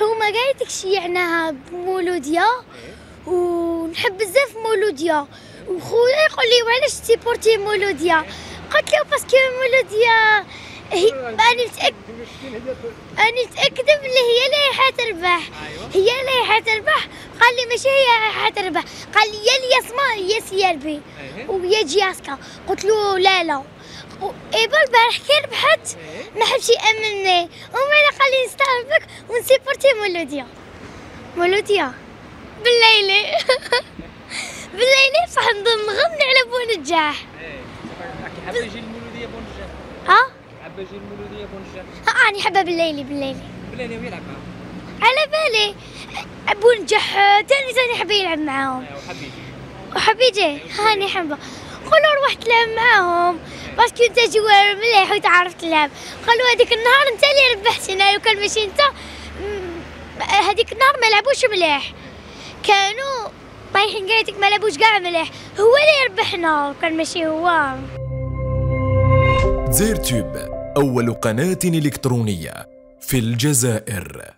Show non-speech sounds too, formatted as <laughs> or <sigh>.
هما قاعد تكشيعناها بمولوديا ونحب بزاف مولوديا. وخويا يقول لي وعلاش تيبورتي مولوديا؟ قلت له باسكو مولوديا هي أنا متاكد أنا متاكده بلي هي اللي حتربح هي اللي حتربح قال لي ماشي هي حتربح قال لي يا الياسما يا سياربي ويا جياسكا قلت له لا لا. ايبا البارح كي ربحت ما حبش يأمنني. نستعرفك ونسيبورتي مولوديا مولوديا بالليلي <laughs> بالليلي صح نغني على بو نجاح حابه يجي المولوديه بونجا ها؟ حابه يجي المولوديه بونجا ها راني حابه بالليلي بالليلي بالليل ويلعب معاهم على بالي. ابو نجح تاني تاني حاب يلعب معاهم. وحاب يجي وحاب يجي هاني حبة. قولوا روح تلعب معاهم. parce que انت joueur مليح وتعرف تلعب قالوا هذيك النهار أنت اللي ربحتنا لو كان ماشي أنت. هذيك النهار ما لعبوش مليح. كانوا طايحين قاعدك ما لعبوش كاع مليح. هو اللي ربحنا وكان ماشي هو. دزاير تيوب أول قناة إلكترونية في الجزائر.